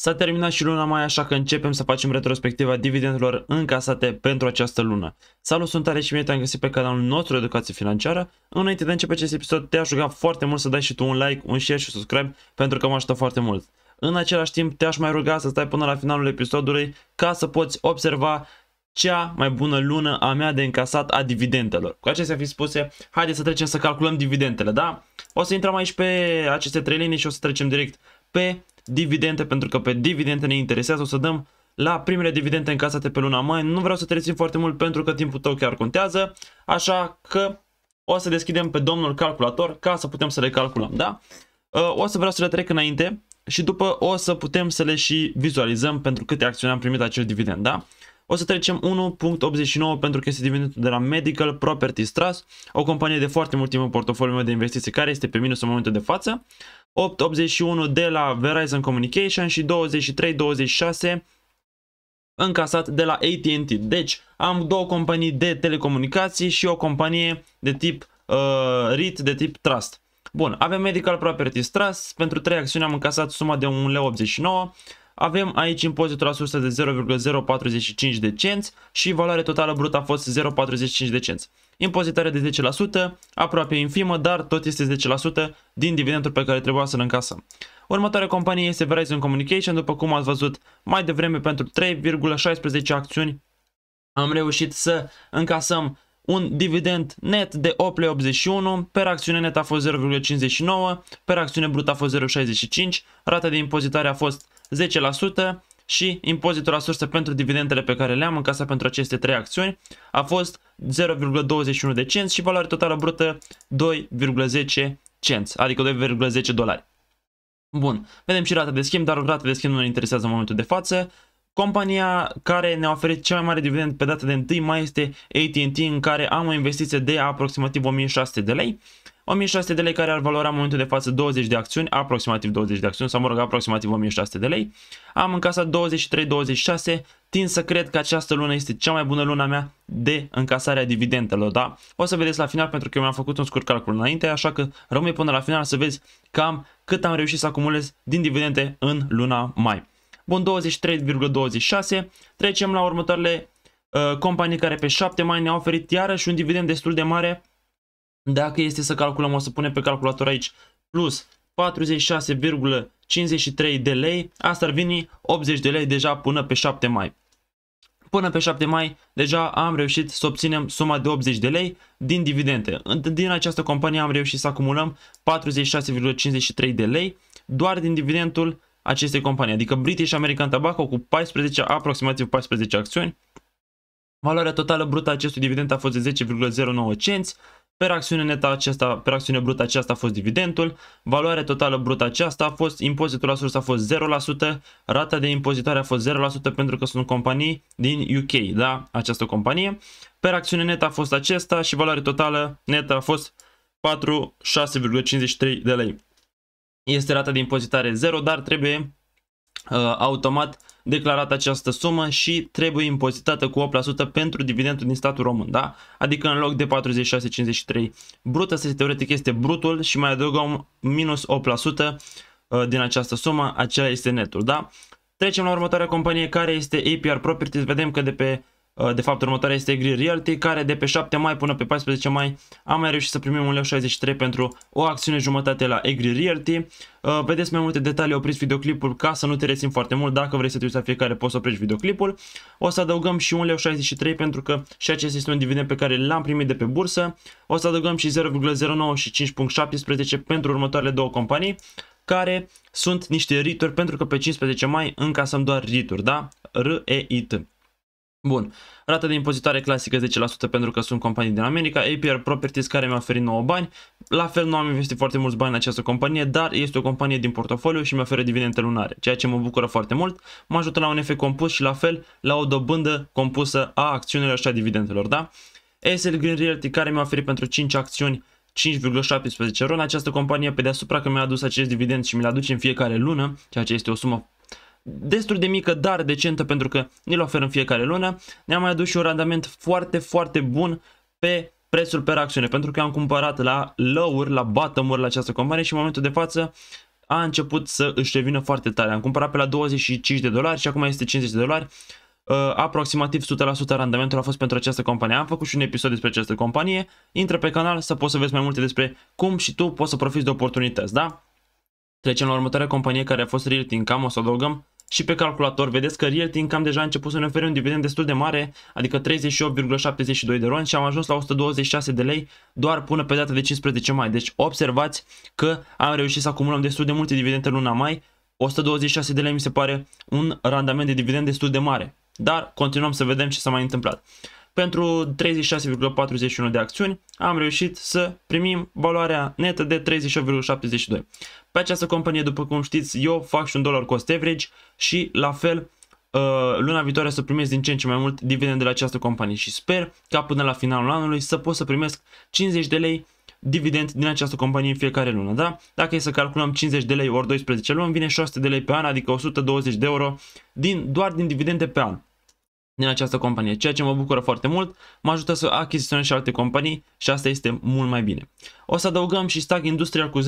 S-a terminat și luna mai, așa că începem să facem retrospectiva dividendelor încasate pentru această lună. Salut, sunt Ale și mie te-am găsit pe canalul nostru Educație Financiară. Înainte de a începe acest episod, te-aș ruga foarte mult să dai și tu un like, un share și subscribe, pentru că mă ajută foarte mult. În același timp, te-aș mai ruga să stai până la finalul episodului ca să poți observa cea mai bună lună a mea de încasat a dividendelor. Cu acestea fi spuse, haideți să trecem să calculăm dividendele, da? O să intrăm aici pe aceste trei linii și o să trecem direct pe dividende, pentru că pe dividende ne interesează, o să dăm la primele dividende încasate pe luna mai. Nu vreau să te rețin foarte mult pentru că timpul tău chiar contează, așa că o să deschidem pe domnul calculator ca să putem să le calculăm, da? Uh, o să vreau să le trec înainte și după o să putem să le și vizualizăm pentru câte acțiuni am primit acel dividend, da? O să trecem 1.89 pentru că este dividendul de la Medical Properties Trust, o companie de foarte mult timp în portofoliul meu de investiții care este pe minus în momentul de față. 8.81 de la Verizon Communication și 23.26 încasat de la AT&T. Deci am două companii de telecomunicații și o companie de tip uh, REIT, de tip Trust. Bun, avem Medical Properties Trust, pentru 3 acțiuni am încasat suma de 1,89 avem aici impozitul la sursă de 0,045 de cenți și valoarea totală brută a fost 0,45 de cenți. Impozitarea de 10%, aproape infimă, dar tot este 10% din dividendul pe care trebuia să-l încasăm. Următoarea companie este Verizon Communication, după cum ați văzut mai devreme pentru 3,16 acțiuni am reușit să încasăm un dividend net de 8,81, per acțiune net a fost 0,59, per acțiune brută a fost 0,65, rata de impozitare a fost 10% și impozitul la sursă pentru dividendele pe care le-am încasat pentru aceste trei acțiuni a fost 0,21 de cenți și valoare totală brută 2,10 cenți, adică 2,10 dolari. Bun, vedem și rata de schimb, dar rata de schimb nu ne interesează în momentul de față. Compania care ne-a oferit cel mai mare dividend pe data de 1 mai este AT&T în care am o investiție de aproximativ 1600 de lei. 1600 de lei care ar valora în momentul de față 20 de acțiuni, aproximativ 20 de acțiuni, sau mă rog, aproximativ 1600 de lei. Am încasat 23-26, tind să cred că această lună este cea mai bună luna mea de încasare a dividendelor, da? O să vedeți la final pentru că eu mi-am făcut un scurt calcul înainte, așa că rămâi până la final să vezi cam cât am reușit să acumulez din dividende în luna mai. Bun, 23,26. Trecem la următoarele uh, companii care pe 7 mai ne-au oferit iarăși un dividend destul de mare dacă este să calculăm, o să punem pe calculator aici plus 46,53 de lei, asta ar veni 80 de lei deja până pe 7 mai. Până pe 7 mai deja am reușit să obținem suma de 80 de lei din dividende. Din această companie am reușit să acumulăm 46,53 de lei doar din dividendul acestei companii, adică British American Tobacco cu 14, aproximativ 14 acțiuni. Valoarea totală brută a acestui dividend a fost de 10,09 cenți, Per acțiune netă aceasta, per acțiune brută aceasta a fost dividendul, valoarea totală brută aceasta a fost, impozitul la sursă a fost 0%, rata de impozitare a fost 0% pentru că sunt companii din UK, da, această companie. Per acțiune netă a fost acesta și valoarea totală netă a fost 46,53 de lei. Este rata de impozitare 0, dar trebuie uh, automat declarat această sumă și trebuie impozitată cu 8% pentru dividendul din statul român, da? Adică în loc de 46,53 brută, să teoretic este brutul și mai adăugăm minus 8% uh, din această sumă, acela este netul, da? Trecem la următoarea companie care este APR Properties, vedem că de pe Uh, de fapt următoarea este Grid Realty, care de pe 7 mai până pe 14 mai am mai reușit să primim 1,63 pentru o acțiune jumătate la Agri Realty. Uh, vedeți mai multe detalii, opriți videoclipul ca să nu te rețin foarte mult, dacă vrei să te uiți la fiecare poți să oprești videoclipul. O să adăugăm și 1,63 pentru că și acest este un dividend pe care l-am primit de pe bursă. O să adăugăm și 0,09 și 5,17 pentru următoarele două companii care sunt niște rituri pentru că pe 15 mai încasăm doar rituri, da? R-E-I-T. Bun. Rata de impozitare clasică 10% pentru că sunt companii din America. APR Properties care mi-a oferit 9 bani. La fel nu am investit foarte mulți bani în această companie, dar este o companie din portofoliu și mi oferă dividende lunare, ceea ce mă bucură foarte mult. Mă ajută la un efect compus și la fel la o dobândă compusă a acțiunilor și a dividendelor, da? ASL Green Realty care mi-a oferit pentru 5 acțiuni 5,17 euro. În această companie pe deasupra că mi-a adus acest dividend și mi-l aduce în fiecare lună, ceea ce este o sumă destul de mică, dar decentă pentru că ne-l oferă în fiecare lună. Ne-a mai adus și un randament foarte, foarte bun pe prețul per acțiune, pentru că am cumpărat la lower, la bottom la această companie și în momentul de față a început să își revină foarte tare. Am cumpărat pe la 25 de dolari și acum este 50 de dolari. Uh, aproximativ 100% randamentul a fost pentru această companie. Am făcut și un episod despre această companie. Intră pe canal să poți să vezi mai multe despre cum și tu poți să profiți de oportunități, da? Trecem la următoarea companie care a fost Realty Income, o să adăugăm și pe calculator. Vedeți că Realty Income deja a început să ne ofere un dividend destul de mare, adică 38,72 de ron și am ajuns la 126 de lei doar până pe data de 15 mai. Deci observați că am reușit să acumulăm destul de multe dividende luna mai. 126 de lei mi se pare un randament de dividend destul de mare. Dar continuăm să vedem ce s-a mai întâmplat. Pentru 36,41 de acțiuni am reușit să primim valoarea netă de 38,72. Pe această companie, după cum știți, eu fac și un dollar cost average și la fel uh, luna viitoare să primesc din ce în ce mai mult dividend de la această companie și sper ca până la finalul anului să pot să primesc 50 de lei dividend din această companie în fiecare lună, da? Dacă e să calculăm 50 de lei ori 12 luni, vine 600 de lei pe an, adică 120 de euro din, doar din dividende pe an din această companie, ceea ce mă bucură foarte mult, mă ajută să achiziționez și alte companii și asta este mult mai bine. O să adăugăm și Stag Industrial cu 0,51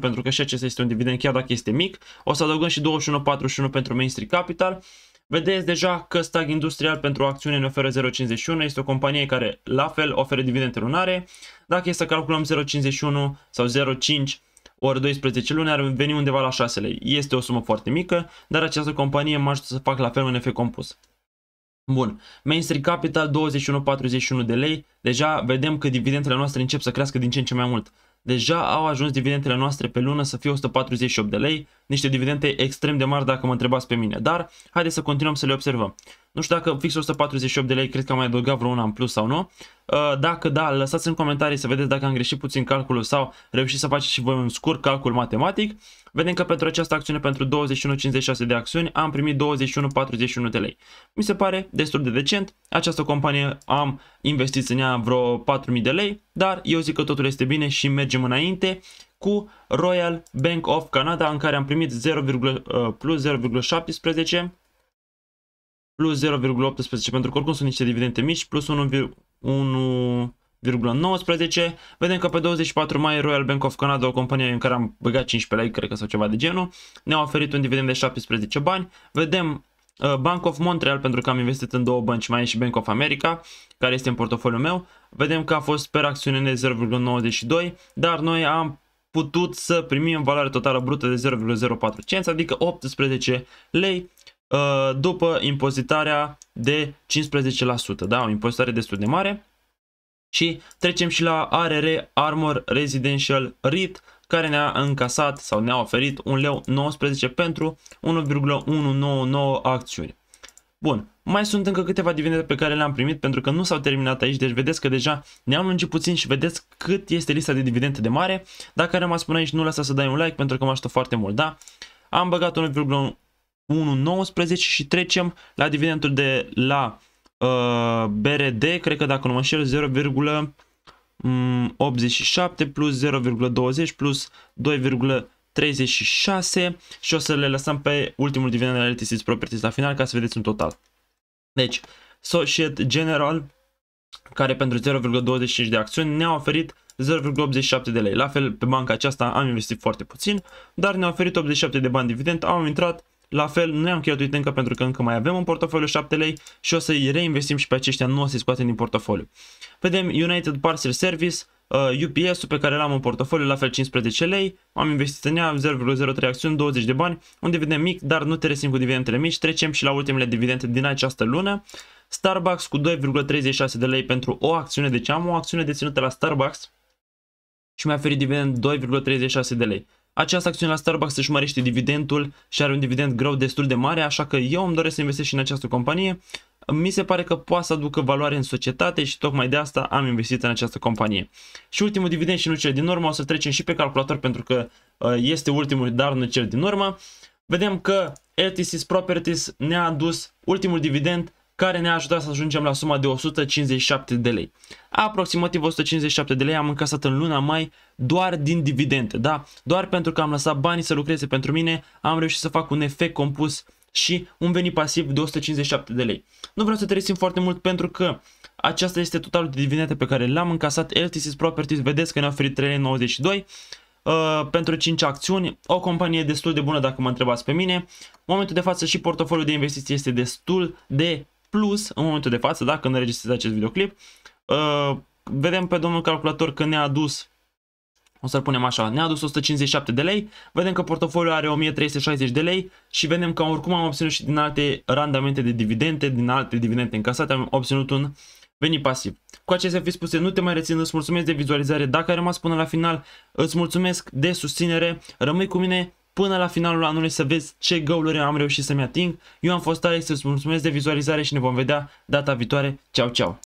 pentru că și acesta este un dividend chiar dacă este mic, o să adăugăm și 21,41 pentru Main Street Capital, Vedeți deja că Stag Industrial pentru o acțiune ne oferă 0,51, este o companie care la fel oferă dividende lunare. Dacă e să calculăm 0,51 sau 0,5 ori 12 luni ar veni undeva la 6 lei. Este o sumă foarte mică, dar această companie mă ajută să fac la fel un efect compus. Bun, Main Street Capital 21,41 de lei, deja vedem că dividendele noastre încep să crească din ce în ce mai mult. Deja au ajuns dividendele noastre pe lună să fie 148 de lei, niște dividende extrem de mari dacă mă întrebați pe mine, dar haideți să continuăm să le observăm. Nu știu dacă fix 148 de lei cred că am mai adăugat vreo una în plus sau nu. Uh, dacă da, lăsați în comentarii să vedeți dacă am greșit puțin calculul sau reușiți să faceți și voi un scurt calcul matematic. Vedem că pentru această acțiune, pentru 21,56 de acțiuni, am primit 21,41 de lei. Mi se pare destul de decent. Această companie am investit în ea vreo 4.000 de lei, dar eu zic că totul este bine și mergem înainte cu Royal Bank of Canada în care am primit 0, uh, plus 0,17 plus 0,18 pentru că oricum sunt niște dividende mici plus 1, 0,19. Vedem că pe 24 mai Royal Bank of Canada, o companie în care am băgat 15 lei, cred că sau ceva de genul, ne-a oferit un dividend de 17 bani. Vedem uh, Bank of Montreal, pentru că am investit în două bănci, mai e și Bank of America, care este în portofoliul meu. Vedem că a fost per acțiune de 0,92, dar noi am putut să primim valoare totală brută de 0,04 cenți, adică 18 lei uh, după impozitarea de 15%, da, o impozitare destul de mare. Și trecem și la ARR Armor Residential REIT care ne-a încasat sau ne-a oferit un leu 19 pentru 1,199 acțiuni. Bun, mai sunt încă câteva dividende pe care le-am primit pentru că nu s-au terminat aici, deci vedeți că deja ne-am lungit puțin și vedeți cât este lista de dividende de mare. Dacă ai rămas până aici, nu lăsa să dai un like pentru că mă ajută foarte mult, da? Am băgat 1,119 și trecem la dividendul de la uh, BRD, cred că dacă nu mă înșel, 0,87 plus 0,20 plus 2,36 și o să le lăsăm pe ultimul dividend al LTC Properties la final ca să vedeți un total. Deci, Societe General, care pentru 0,25 de acțiuni ne-a oferit 0,87 de lei. La fel, pe banca aceasta am investit foarte puțin, dar ne-a oferit 87 de bani dividend, am intrat la fel, nu i-am cheltuit încă pentru că încă mai avem în portofoliu 7 lei și o să-i reinvestim și pe aceștia, nu o să-i scoatem din portofoliu. Vedem United Parcel Service, uh, UPS-ul pe care l-am în portofoliu, la fel 15 lei, am investit în ea 0,03 acțiuni, 20 de bani, un dividend mic, dar nu te resim cu dividendele mici, trecem și la ultimele dividende din această lună. Starbucks cu 2,36 de lei pentru o acțiune, deci am o acțiune deținută la Starbucks și mi-a oferit dividend 2,36 de lei. Această acțiune la Starbucks își mărește dividendul și are un dividend greu destul de mare, așa că eu îmi doresc să investesc și în această companie. Mi se pare că poate să aducă valoare în societate și tocmai de asta am investit în această companie. Și ultimul dividend și nu cel din urmă, o să trecem și pe calculator pentru că uh, este ultimul, dar nu cel din urmă. Vedem că LTC Properties ne-a adus ultimul dividend care ne-a ajutat să ajungem la suma de 157 de lei. Aproximativ 157 de lei am încasat în luna mai doar din dividende, da? Doar pentru că am lăsat banii să lucreze pentru mine, am reușit să fac un efect compus și un venit pasiv de 157 de lei. Nu vreau să te rețin foarte mult pentru că aceasta este totalul de dividende pe care le-am încasat. LTC Properties, vedeți că ne-a oferit 3,92 uh, pentru 5 acțiuni, o companie destul de bună dacă mă întrebați pe mine. În momentul de față și portofoliul de investiții este destul de plus în momentul de față, da, când înregistrez acest videoclip. Uh, vedem pe domnul calculator că ne-a adus o să-l punem așa, ne-a adus 157 de lei, vedem că portofoliul are 1360 de lei și vedem că oricum am obținut și din alte randamente de dividende, din alte dividende încasate, am obținut un venit pasiv. Cu acestea fi spuse, nu te mai rețin, îți mulțumesc de vizualizare, dacă ai rămas până la final, îți mulțumesc de susținere, rămâi cu mine până la finalul anului să vezi ce goaluri am reușit să-mi ating. Eu am fost Alex, îți mulțumesc de vizualizare și ne vom vedea data viitoare. Ceau, ceau!